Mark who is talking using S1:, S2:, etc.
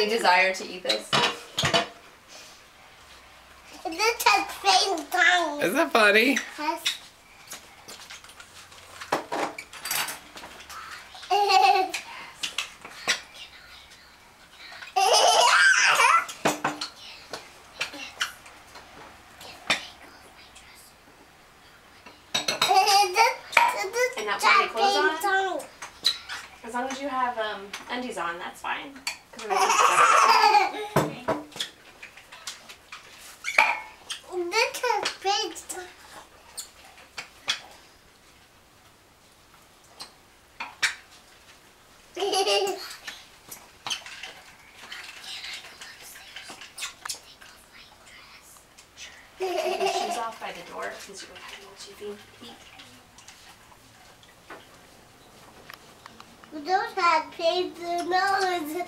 S1: any desire to eat this.
S2: This has face tongue.
S3: Is that funny?
S2: Has-
S1: And not put any clothes on? As long as you have um, undies on, that's fine. it makes it better.
S2: This has face tongue.
S1: Take your shoes off by the door since you're having itchy feet.
S2: Those had paper nose.